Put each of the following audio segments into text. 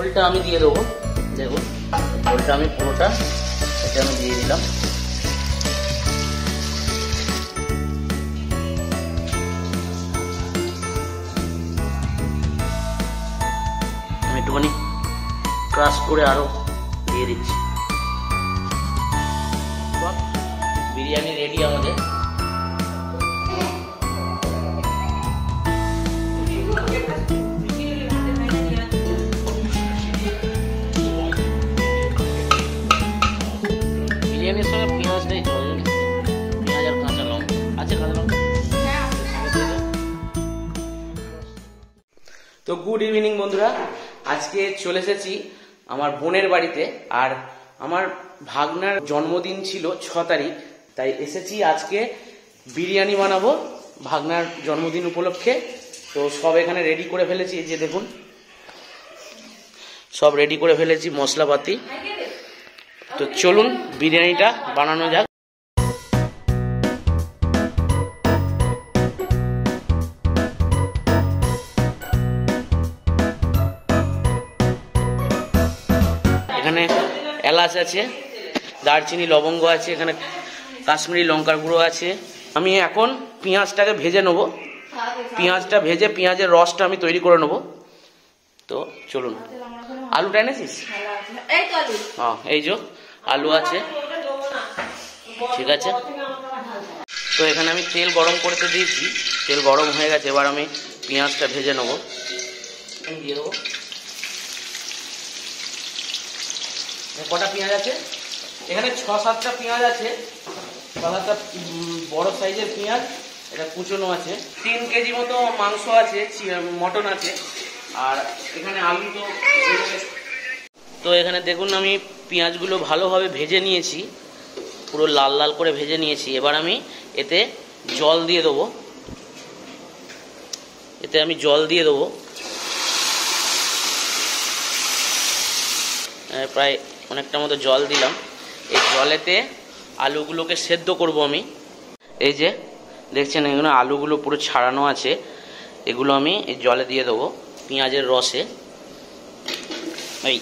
ঝোলটা আমি দিয়ে দেবো। দেখুন ঝোলটা আমি পুরোটা এটা আমি দিয়ে দিলাম। আমি একটুখানি ক্রাশ করে আরও দিয়ে দিচ্ছি। বিরিয়ানি রেডি আমাদের। গুড ইভিনিং বন্ধুরা। আজকে চলে এসেছি আমার বোনের বাড়িতে, আর আমার ভাগনার জন্মদিন ছিল ছ তারিখ, তাই এসেছি আজকে বিরিয়ানি বানাবো ভাগনার জন্মদিন উপলক্ষে। তো সব এখানে রেডি করে ফেলেছি, এই যে দেখুন। সব রেডি করে ফেলেছি মশলাপাতি। তো চলুন, বিরিয়ানিটা বানানো যাক। এখানে এলাচ আছে দারচিনি লবঙ্গ আছে এখানে কাশ্মীরি লঙ্কার গুঁড়ো আছে। আমি এখন পেঁয়াজটাকে ভেজে নেব। পেঁয়াজটা ভেজে পেঁয়াজের রসটা আমি তৈরি করে নেব। তো চলুন। আলুটা এনেছিস? আলু। হ্যাঁ এই যে আলু আছে। ঠিক আছে। তো এখানে আমি তেল গরম করতে দিয়েছি। তেল গরম হয়ে গেছে এবার আমি পেঁয়াজটা ভেজে নেব। দিয়ে দেবো। কটা পেঁয়াজ আছে? এখানে ছ, সাতটা পেঁয়াজ আছে। ছ সাতটা বড় সাইজের পেঁয়াজ, এটা কুচনো আছে। তিন কেজি মতো মাংস আছে মটন আছে। আর এখানে আলু তো তো এখানে দেখুন আমি পেঁয়াজগুলো ভালোভাবে ভেজে নিয়েছি। পুরো লাল লাল করে ভেজে নিয়েছি। এবার আমি এতে জল দিয়ে দেবো। এতে আমি জল দিয়ে দেবো। প্রায় অনেকটা মতো জল দিলাম। এই জলেতে আলুগুলোকে সেদ্ধ করব আমি। এই যে, দেখছেন এগুলো আলুগুলো পুরো ছাড়ানো আছে। এগুলো আমি এই জলে দিয়ে দেবো পেঁয়াজের রসে। এই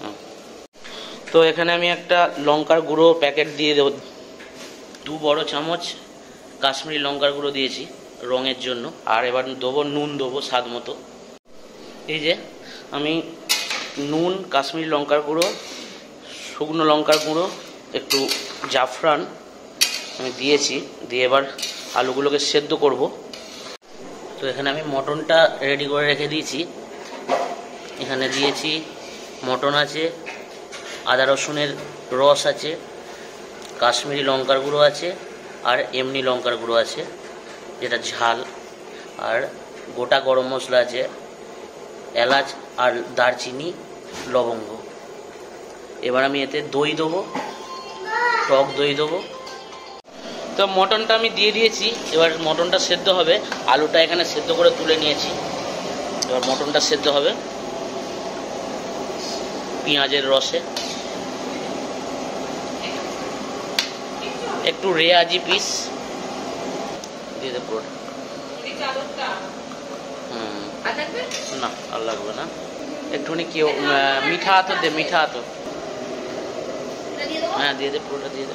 হুম। তো এখানে আমি একটা লঙ্কার গুঁড়ো প্যাকেট দিয়ে দেবো। দু বড় চামচ কাশ্মীরি লঙ্কার গুঁড়ো দিয়েছি রঙের জন্য। আর এবার দেবো নুন দেবো স্বাদ মতো। এই যে আমি নুন, কাশ্মীরি লঙ্কার গুঁড়ো, শুকনো লঙ্কার গুঁড়ো, একটু জাফরান আমি দিয়েছি, দিয়ে এবার আলুগুলোকে সেদ্ধ করব। তো এখানে আমি মটনটা রেডি করে রেখে দিয়েছি। এখানে দিয়েছি মটন আছে, আদা রসুনের রস আছে, কাশ্মীরি লঙ্কার গুঁড়ো আছে, আর এমনি লঙ্কার গুঁড়ো আছে, যেটা ঝাল। আর গোটা গরম মশলা আছে, এলাচ আর দারচিনি লবঙ্গ। এবার আমি এতে দই দেবো টক দই দেবো। তো মটনটা আমি দিয়ে দিয়েছি এবার মটনটা সেদ্ধ হবে। আলুটা এখানে সেদ্ধ করে তুলে নিয়েছি। এবার মটনটা সেদ্ধ হবে। পেঁয়াজের রসে। একটু রেয়াজি পিস। দিয়ে দেবো। হুম। না আর লাগবে না। একটুখানি কেউ মিঠা আতর দে, মিঠা আতর। হ্যাঁ দিয়ে দে, পুরোটা দিয়ে দে।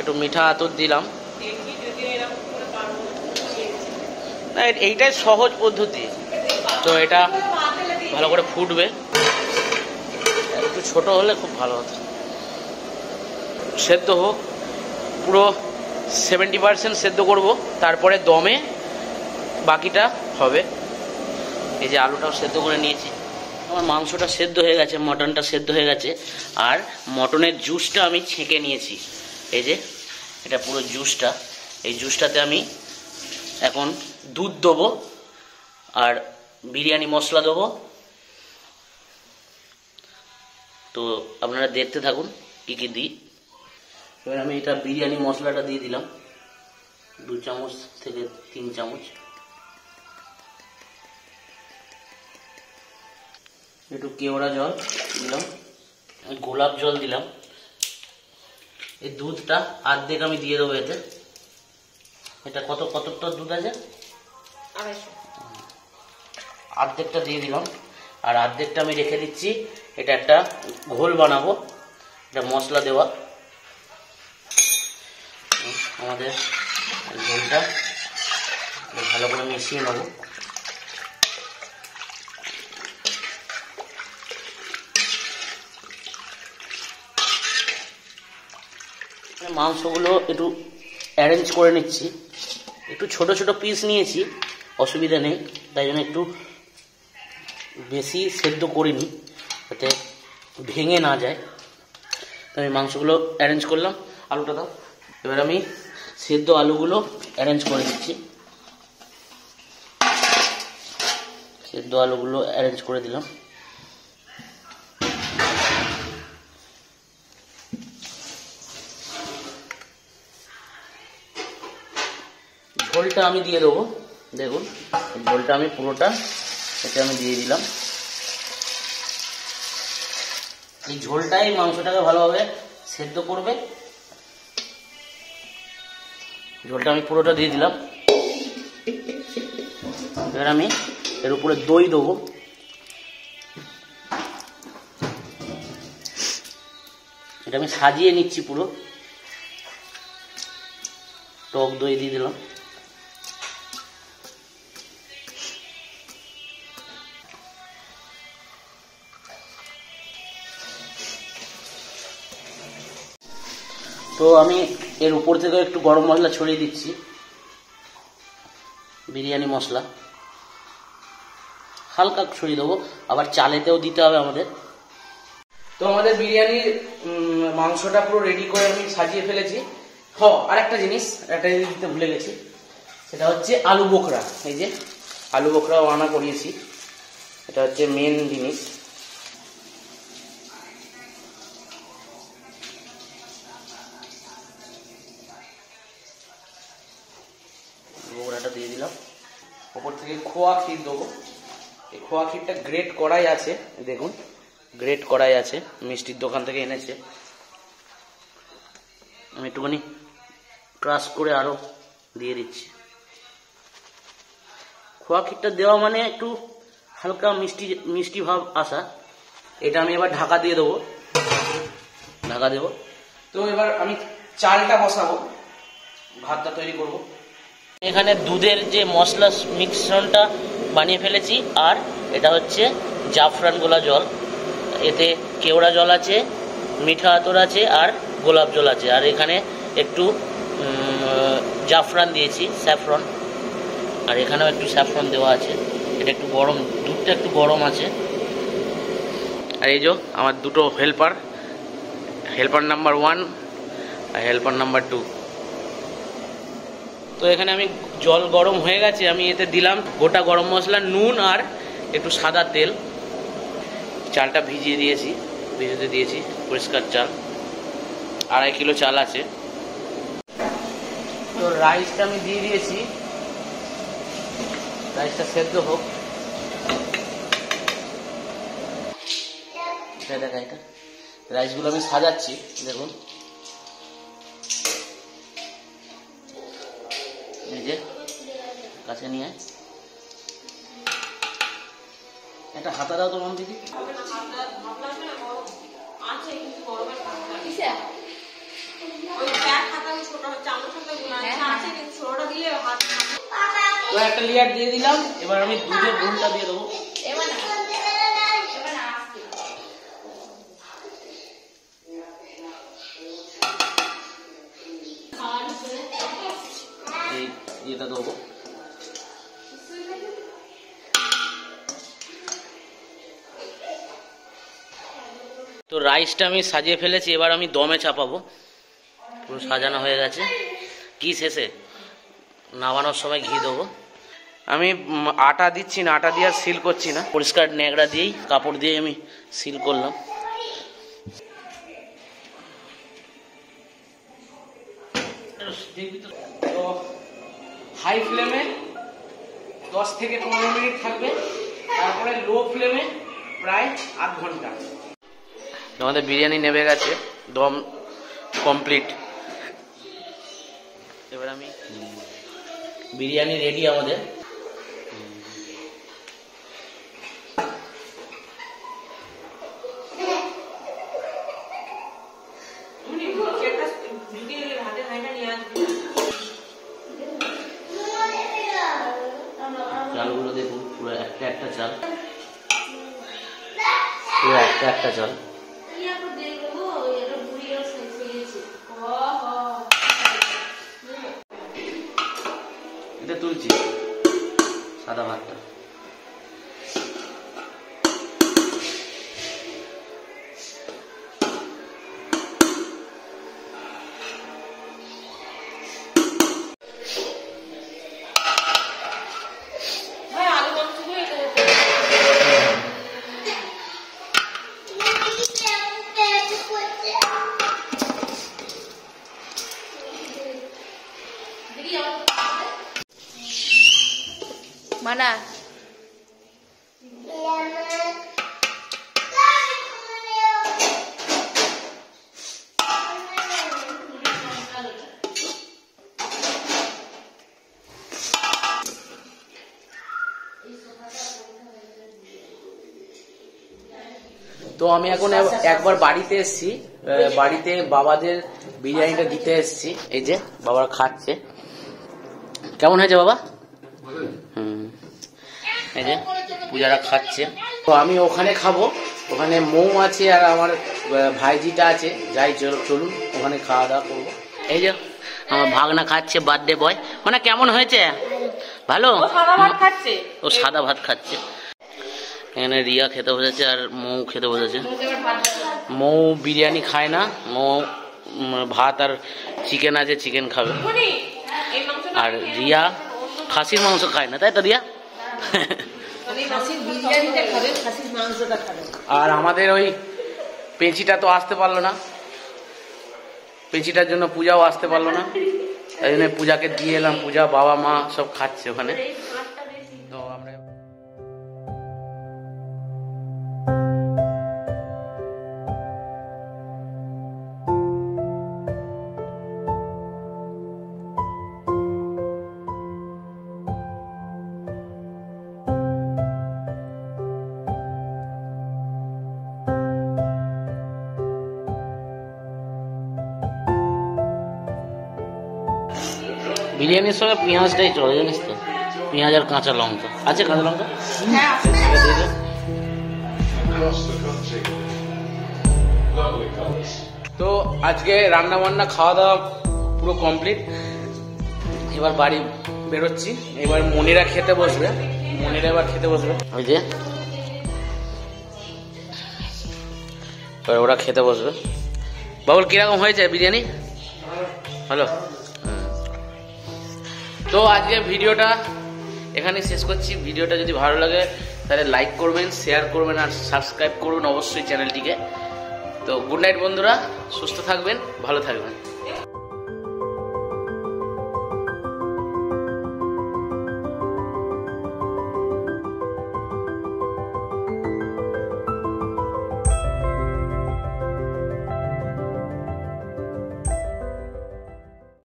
একটু মিঠা আতর দিলাম। না এইটাই সহজ পদ্ধতি। তো এটা ভালো করে ফুটবে। একটু ছোট হলে খুব ভালো হতো। সেদ্ধ হোক, পুরো সেভেন্টি পার্সেন্ট সেদ্ধ করব। তারপরে দমে বাকিটা হবে। এই যে আলুটাও সেদ্ধ করে নিয়েছি। আমার মাংসটা সেদ্ধ হয়ে গেছে, মটনটা সেদ্ধ হয়ে গেছে। আর মটনের জুসটা আমি ছেঁকে নিয়েছি। এই যে, এটা পুরো জুসটা। এই জুসটাতে আমি এখন দুধ দেবো আর বিরিয়ানি মশলা দেবো। তো আপনারা দেখতে থাকুন কী কী দিই। এবার আমি এটা বিরিয়ানি মশলাটা দিয়ে দিলাম। দু চামচ থেকে তিন চামচ। একটু কেওড়া জল দিলাম গোলাপ জল দিলাম। এই দুধটা অর্ধেক আমি দিয়ে দেবো এতে। এটা কত কতটা দুধ আছে? অর্ধেকটা দিয়ে দিলাম আর অর্ধেকটা আমি রেখে দিচ্ছি। এটা একটা ঘোল বানাবো এটা মশলা দেওয়া। আমাদের ঘোলটা ভালো করে মিশিয়ে নেব। মাংসগুলো একটু অ্যারেঞ্জ করে নিচ্ছি। একটু ছোট ছোট পিস নিয়েছি, অসুবিধা নেই, তাই জন্য একটু বেশি সেদ্ধ করিনি, যাতে ভেঙে না যায়। তো আমি মাংসগুলো অ্যারেঞ্জ করলাম। আলুটা দাও। এবার আমি সেদ্ধ আলুগুলো অ্যারেঞ্জ করে দিচ্ছি। সেদ্ধ আলুগুলো অ্যারেঞ্জ করে দিলাম। ঝোলটা আমি দিয়ে দেবো। দেখুন ঝোলটা আমি পুরোটা এটা আমি দিয়ে দিলাম। এই ঝোলটাই মাংসটাকে ভালোভাবে সেদ্ধ করবে। ঝোলটা আমি পুরোটা দিয়ে দিলাম। এবার আমি এর উপরে দই দেবো। এটা আমি সাজিয়ে নিচ্ছি পুরো। টক দই দিয়ে দিলাম। তো আমি এর উপর থেকে একটু গরম মশলা ছড়িয়ে দিচ্ছি। বিরিয়ানি মশলা। হালকা ছড়িয়ে দেবো। আবার চালেতেও দিতে হবে আমাদের। তো আমাদের বিরিয়ানির মাংসটা পুরো রেডি করে আমি সাজিয়ে ফেলেছি। হ আর একটা জিনিস একটা জিনিস দিতে ভুলে গেছি। সেটা হচ্ছে আলু বোখরা। এই যে, আলু বোখরাও আনা করিয়েছি। এটা হচ্ছে মেন জিনিস গোবরাটা দিয়ে দিলাম ওপর থেকে খোয়া ক্ষীর দেবো। এই খোয়া ক্ষীরটা গ্রেট করাই আছে দেখুন গ্রেট করাই আছে, মিষ্টির দোকান থেকে এনেছে। আমি একটুখানি ক্রাশ করে আরও দিয়ে দিচ্ছি। খোয়া ক্ষীরটা দেওয়া মানে একটু হালকা মিষ্টি মিষ্টি ভাব আসা। এটা আমি এবার ঢাকা দিয়ে দেবো। ঢাকা দেবো। তো এবার আমি চালটা বসাবো, ভাতটা তৈরি করব। এখানে দুধের যে মশলা মিশ্রণটা বানিয়ে ফেলেছি, আর এটা হচ্ছে জাফরান গোলা জল। এতে কেওড়া জল আছে, মিঠা আতর আছে, আর গোলাপ জল আছে। আর এখানে একটু জাফরান দিয়েছি, স্যাফরন। আর এখানেও একটু স্যাফরন দেওয়া আছে। এটা একটু গরম, দুধটা একটু গরম আছে। আর এই যে আমার দুটো হেল্পার হেল্পার নাম্বার ওয়ান আর হেল্পার নাম্বার টু। তো এখানে আমি জল গরম হয়ে গেছে, আমি এতে দিলাম গোটা গরম মশলা, নুন আর একটু সাদা তেল। চালটা ভিজিয়ে দিয়েছি ভিজতে দিয়েছি, পরিষ্কার চাল। আড়াই কিলো চাল আছে। তো রাইসটা আমি দিয়ে দিয়েছি। রাইসটা সেদ্ধ হোক। দেখা এটা। রাইসগুলো আমি সাজাচ্ছি, দেখুন। কাছে নিয়ে আয়। একটা হাতা দাও তো মাম দিদি তো একটা লেয়ার দিয়ে দিলাম এবার আমি দুধের ঘুমটা দিয়ে দেবো। রাইসটা আমি সাজিয়ে ফেলেছি, এবার আমি দমে চাপাবো। পুরো সাজানো হয়ে গেছে। কি শেষে? নামানোর সময় ঘি দেবো। আমি আটা দিচ্ছি না, আটা দিয়ে আর সিল করছি না। পরিষ্কার ন্যাকড়া দিয়েই, কাপড় দিয়ে আমি সিল করলাম। হাই ফ্লেমে দশ থেকে পনেরো মিনিট থাকবে। তারপরে লো ফ্লেমে প্রায় আধ ঘণ্টা। আমাদের বিরিয়ানি নেমে গেছে, দম কমপ্লিট এবার আমি বিরিয়ানি রেডি আমাদের। চালগুলো দেখুন, পুরো একটা একটা চাল। পুরো একটা একটা চাল। তুলছি। সাদা ভাতটা। তো আমি এখন একবার বাড়িতে এসেছি বাড়িতে বাবাদের বিরিয়ানিটা দিতে এসেছি এই যে বাবার খাচ্ছে। কেমন হয়েছে বাবা? হুম। এই যে পূজারা খাচ্ছে। তো আমি ওখানে খাব ওখানে মৌ আছে আর আমার ভাইজিটা আছে। যাই চল- চলুন ওখানে খাওয়া দাওয়া করব। এই যে আমার ভাগনা খাচ্ছে বার্থডে বয় মানে কেমন হয়েছে? ভালো? ও সাদা ভাত খাচ্ছে? ও সাদা ভাত খাচ্ছে। এখানে রিয়া খেতে বসেছে আর মৌ খেতে বসেছে। মৌ বিরিয়ানি খায় না, মৌ ভাত আর চিকেন আছে চিকেন খাবে। আর রিয়া খাসির মাংস খায় না, তাই তো রিয়া? আর আমাদের ওই পেঁচিটা তো আসতে পারল না। পেঁচিটার জন্য পূজাও আসতে পারল না। তাই জন্য পূজাকে দিয়ে এলাম, পূজা বাবা মা সব খাচ্ছে ওখানে। বিরিয়ানির সঙ্গে পেঁয়াজটাই চলে জানিস তো? পেঁয়াজ আর কাঁচা লঙ্কা। আছে কাঁচা লঙ্কা? হ্যাঁ. তো আজকে রান্না বান্না খাওয়া দাওয়া পুরো কমপ্লিট এবার বাড়ি বেরোচ্ছি। এবার মনিরা খেতে বসবে। মনিরা এবার খেতে বসবে। ওই যে। এবার ওরা খেতে বসবে। বাবুল কীরকম হয়েছে বিরিয়ানি? হ্যালো। তো আজকে ভিডিওটা এখানে শেষ করছি। ভিডিওটা যদি ভালো লাগে, তাহলে লাইক করবেন শেয়ার করবেন আর সাবস্ক্রাইব করবেন অবশ্যই চ্যানেলটিকে তো গুড নাইট বন্ধুরা, সুস্থ থাকবেন, ভালো থাকবেন।